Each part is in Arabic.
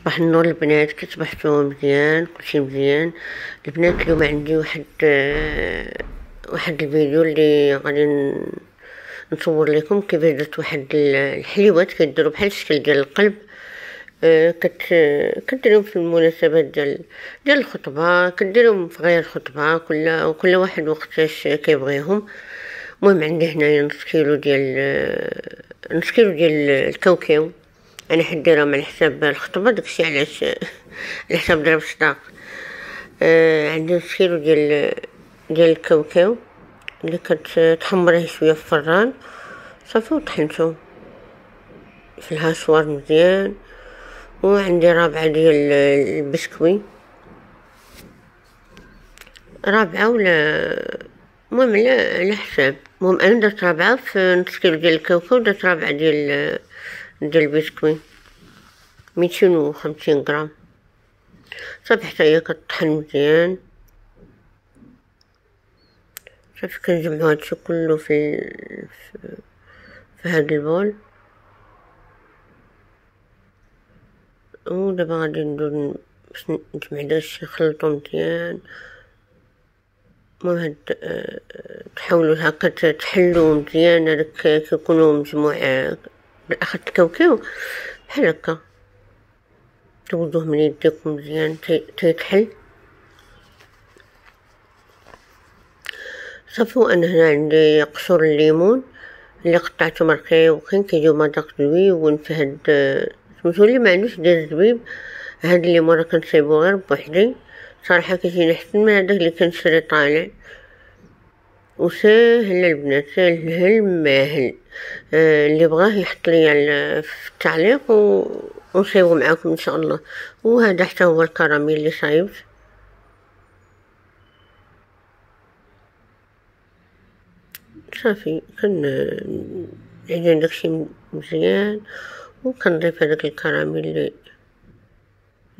صباح النور البنات كي صبحتوا مزيان كلشي مزيان. البنات اليوم عندي واحد آه، واحد الفيديو اللي غادي نصور لكم كيفاش درت واحد الحليوات كيديروا بحال الشكل ديال القلب. آه، كت كديرهم في المناسبات ديال ديال الخطبة كديرهم في غير الخطبة كل كل واحد وقتاش كيبغيهم. المهم عندي هنايا نص كيلو ديال آه، نص كيلو ديال الكاوكاو. أنا حديرهم على حساب الخطبة داكشي علاش على حساب ضرب الصداق آه عندي نص كيلو ديال ديال الكاوكاو اللي كتحمريه شوية في الفران صافي وطحنتو في ال hachoir مزيان. وعندي رابعة ديال البسكوي. رابعة ولا المهم على حساب. المهم أنا درت رابعة في نص كيلو ديال الكاوكاو درت رابعة ديال ديال ميتين وخمسين غرام. صافي حتى هي كطحن مزيان. صافي كنجمعو هادشي كله في في هاد البول. ودابا غادي ندور باش نجمع داكشي نخلطو مزيان. المهم هاد تحاولوا هكا تحلو مزيان هذاك كيكونوا مجموع اخدت الكاوكاو بحال هكا تغدوه من يديكم مزيان تيتحل. صافي وأنا هنا عندي قشور الليمون. اللي قطعته مرقيقين كيجيو مذاق زويون في هاد سميتو اللي ما عندوش ديال الزبيب هاد الليمون راه كنصايبو غير بوحدي. صراحة كيجيني احسن من هذاك اللي كنشري طالع. وساهل البنات ساهل ماهل. آه اللي بغاه يحط لي في التعليق و... ونصيبو معاكم إن شاء الله. وهذا حتى هو الكراميل اللي صايبت. صافي كن عجن داكشي مزيان. وكنضيف هذاك الكراميل اللي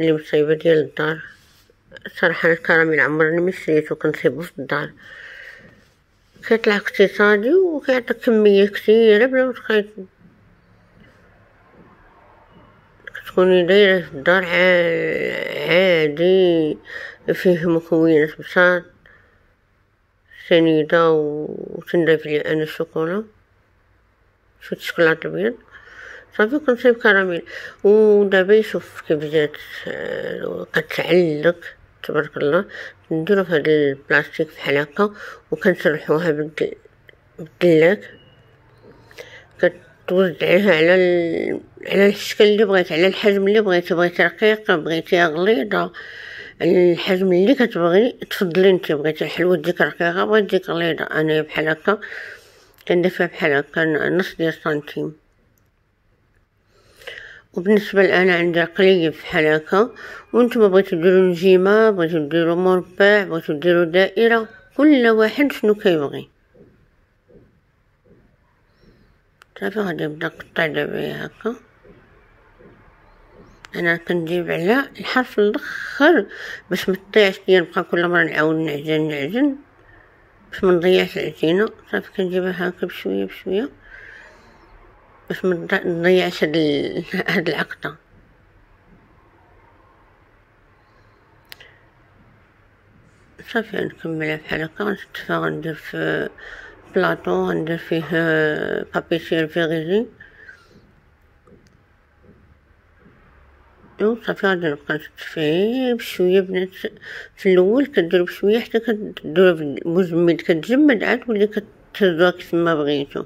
اللي مصايبة ديال الدار. صراحة الكراميل عمرني ما شريتو كنصيبو في الدار. كيطلع اقتصادي وكيعطيك كمية كثيرة بلا ما تبقاي تكوني دايرة في الدار عادي فيه مكونات بساط. سنيدة وتنضيف لي أنا الشوكولا شوية الشوكولاط الأبيض؟ صافي كنصيب كراميل. ودابا يشوف كيف آه، كتعلق تبارك الله نديرو في هاد البلاستيك بحال هكا وكنسرحوها بالدلاك. كتوزعيها على. على الشكل اللي بغيتي على الحجم اللي بغيتي بغيتي رقيقة بغيتيها غليظة. الحجم اللي كتبغي تفضلي انت بغيتي الحلوة تجيك رقيقة بغيت تجيك غليظة. أنا بحال هكا كندير فيها بحال هكا نص ديال سنتيم وبالنسبة لأنا عندي قليب بحال هكا وأنتم بغيتو ديروا نجيمة بغيتو ديروا مربع بغيتو ديروا دائرة كل واحد شنو كيبغي. صافي غادي نبدا نقطع دابا هكا. أنا كنجيب على الحرف الأخر باش ما ليا نبقى كل مرة نعاود نعجن نعجن باش ما نضيعش العجينه صافي كنجيبها هكا بشوية بشوية. باش منضيعش هاد, هاد العقدة صافي نكملها بحال هكا غنشطفها غندير في بلاطو غندير فيه papier sulfurisé و صافي غادي نبقى نشد فيه بشوية بنات في الأول كديرو بشوية حتى كديرو بالمجمد كتجمد عاد تولي كتهزوها كيفما بغيتو.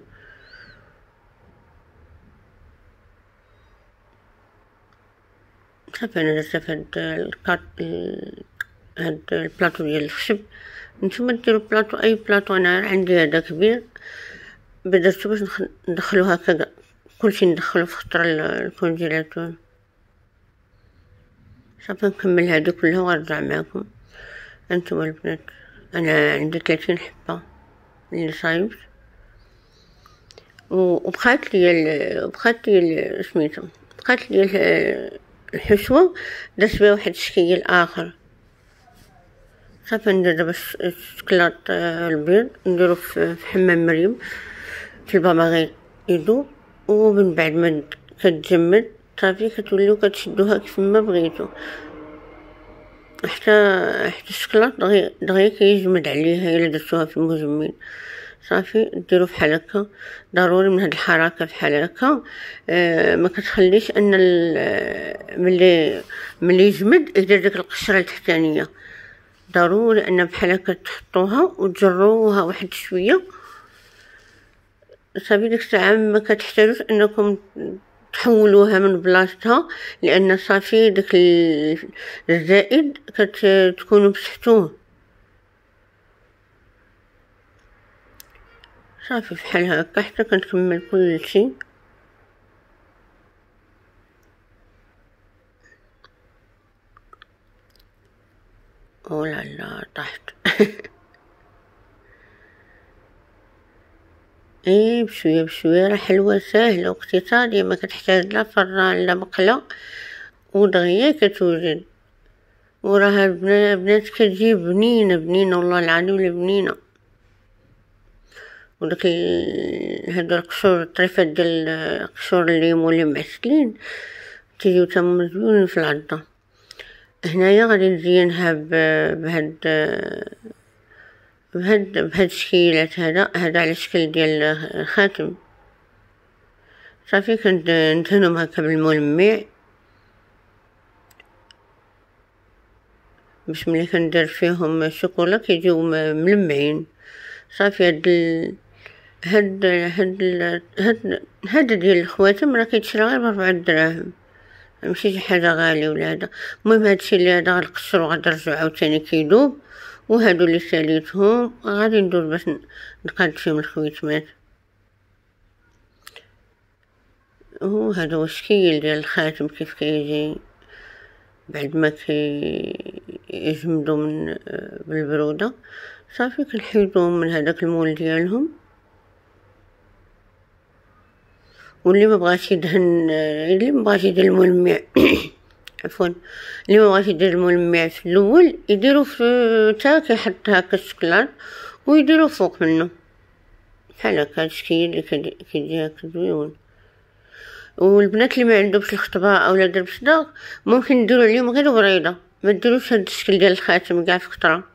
صافي درت هاد الكارت هاد البلاطو ديال الخشب. نتوما ديرو بلاطو أي بلاطو أنا عندي هذا كبير. بدرتو باش ندخلو هكا كلشي ندخلو في خطرة ال congélateur صافي نكمل هادو كلها ونرجع معاكم. أنتم البنات أنا عندي ثلاثين حبة اللي صايبت وبقات لي بقات لي سميتو بقات لي الحشوة درت بها واحد الشكل آخر. صافي ندير دابا الشكلاط آه، البيض نديرو في حمام مريم. في البابا غير يدوب. ومن بعد ما كتجمد صافي كتوليو كتشدوها كيف ما بغيتو. حتى حتى الشكلاط دغيا دغيا كيجمد عليها إلا درتوها في المجمد صافي ديرو فحال هكا. ضروري من هاد الحركة فحال هكا. آه ما كتخليش أن ملي ملي يجمد يدير ديك القشرة التحتانية. ضروري أن بحال هكا تحطوها وتجروها واحد شوية. صافي ديك الساعة ما كتحتاجوش أنكم تحولوها من بلاصتها لأن صافي داك الزائد كتكونوا مسحتوه صافي فحال هكا حتى كنكمل كلشي. أو لا طحت إيه بشوية بشوية راه حلوة ساهلة واقتصادية ما كتحتاج لا فران لا مقلة. ودغيا كتوجد. وراها البنات كتجي بنينة بنينة والله العظيم بنينة. وداك هادو القشور الطريفات ديال قشور الليمون اللي معسلين تيجيو تما مزيونين في العضة. هنايا غادي نزينها بهاد بهاد بهاد الشكيلات هذا. هذا على شكل ديال الخاتم صافي كنت ندهنهم هكا بالملمع. باش ملي كندير فيهم شوكولا كيجيو ملمعين. صافي هاد. هاد هاد هاد هاد ديال الخواتم راه كيتشرى غير بربعة دراهم. ماشي شي حاجة غالية ولا هذا. المهم هادشي اللي هذا غنقصرو غنرجعو عاوتاني كيدوب وهادو اللي ساليتهم غادي ندور باش نقاد فيهم الخويتمات وهذا هو الشكل ديال الخاتم؟ كيف كيجي؟ بعد ما كيجمدو من بالبرودة. صافي كنحيدوهم من هذاك المول ديالهم. واللي ما بغاش يدهن اللي ما بغاش يدير الملمع عفوا اللي ما بغاش يدير الملمع في الأول يديرو في تا كيحط هكا الشكلاط ويديرو فوق منه. بحال هكا الشكل اللي كيجي هكا زويون والبنات اللي ما عندهمش الخطبة اولا درب صداق ممكن نديرو عليهم غير بريده ما ديروش هاد الشكل ديال الخاتم كاع في خطره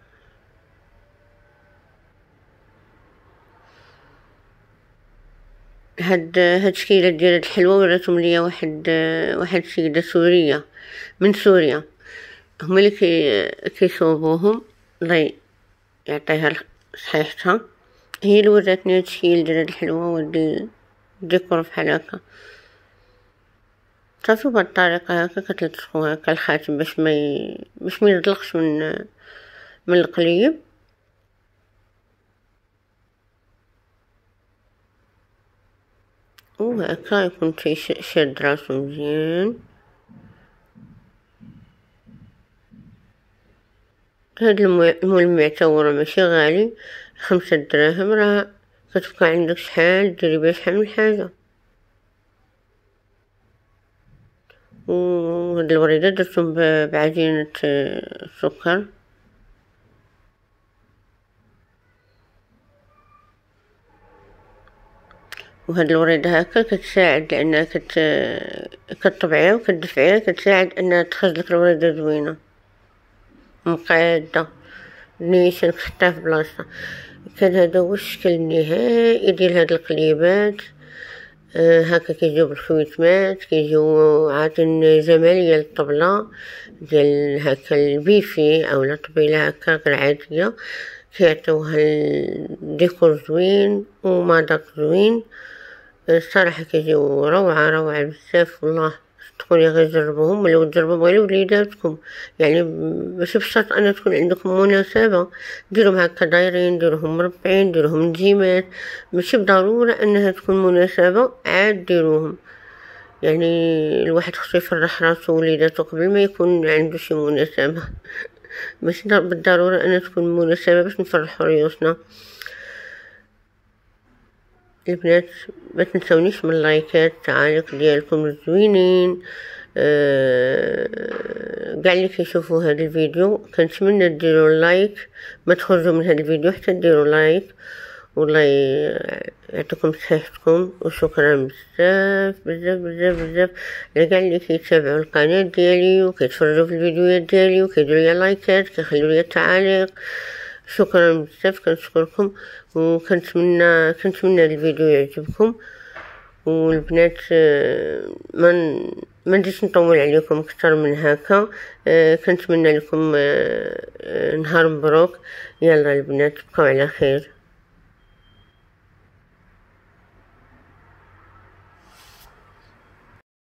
هاد هاد الشكيلة ديال هاد الحلوى وراتهم ليا واحد واحد السيدة سورية من سوريا. هما اللي كي كيصوبوهم الله يعطيها صحيحتها. هي اللي وراتني هاد الشكل ديال هاد الحلوى وهاد الديكور بحال هكا. صافي بهاد الطريقة هكا كتلصقو هكا الخاتم باش ما. باش ما يطلقش من من القليب. وهكا يكون شاد راسو مزيان هاد الملمع تا ماشي غالي. خمسة دراهم راه كتبقى عندك شحال؟ ديري بيه شحال من حاجة. وهاد الوريدة درتهم بعجينة السكر وهاد الوريدة هكا كتساعد لأنها كت كطبعيها وكتدفعيها كتساعد أنها تخرجلك الوريدة زوينة. مقادة نيشان كتحطها في بلاصتها. كان هذا هو الشكل النهائي ديال هاد القليبات. آه هكا كيجيو بالخويتمات كيجيو عاطين جمالية للطبلة ديال هكا البيفي اولا طبيلة هكا غير عادية كيعطيوها الديكور زوين ومذاق زوين. الصراحة كيجيو روعة روعة بزاف. والله صدقوني غير جربوهم ولو تجربوا غير وليداتكم. يعني ماشي بشرط أن تكون عندكم مناسبة. ديروهم هكا دايرين ديروهم مربعين ديروهم نجيمات ماشي بضرورة أنها تكون مناسبة عاد ديروهم. يعني الواحد خصو يفرح راسو وليداتو قبل ما يكون عنده شي مناسبة. ماشي بالضرورة انها تكون مناسبة باش نفرحو ريوسنا. البنات ما تنسونيش من اللايكات التعاليق ديالكم الزوينين. آه، قاع اللي كيشوفوا هذا الفيديو كنتمنى ديروا like ما تخرجوا من هذا الفيديو حتى ديروا like. والله يعطيكم صحتكم وشكرا بزاف بزاف بزاف بزاف. لكاع اللي كيتابعوا القناة ديالي وكيتفرجوا في الفيديوهات ديالي وكيديروا لي لايكات كيخليو لي تعاليق شكرا بزاف كنشكركم وكنتمنى كنتمنى الفيديو يعجبكم. والبنات ما ما نديش نطول عليكم أكثر من هكا. كنتمنى لكم نهار مبروك. يلا البنات بقاو على خير.